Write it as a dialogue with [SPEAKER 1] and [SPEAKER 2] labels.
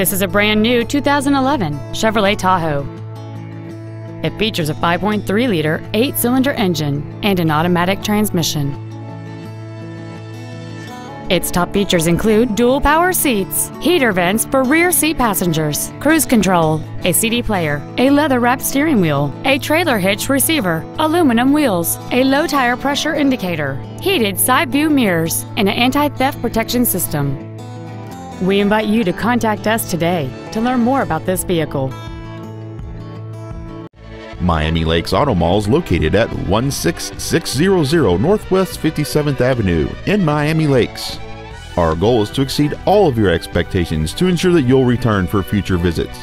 [SPEAKER 1] This is a brand new 2011 Chevrolet Tahoe. It features a 5.3 liter, eight cylinder engine and an automatic transmission. Its top features include dual power seats, heater vents for rear seat passengers, cruise control, a CD player, a leather wrapped steering wheel, a trailer hitch receiver, aluminum wheels, a low tire pressure indicator, heated side view mirrors, and an anti theft protection system. We invite you to contact us today to learn more about this vehicle.
[SPEAKER 2] Miami Lakes Auto Mall is located at 16600 Northwest 57th Avenue in Miami Lakes. Our goal is to exceed all of your expectations to ensure that you'll return for future visits.